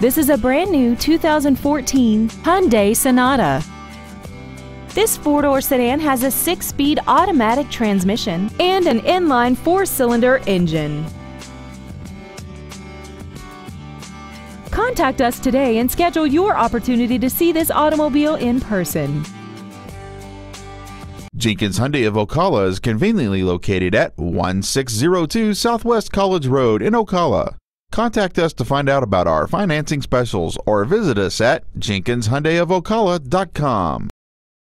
This is a brand new 2014 Hyundai Sonata. This four-door sedan has a six-speed automatic transmission and an inline four-cylinder engine. Contact us today and schedule your opportunity to see this automobile in person. Jenkins Hyundai of Ocala is conveniently located at 1602 Southwest College Road in Ocala. Contact us to find out about our financing specials or visit us at jenkinshyundaiofocala.com.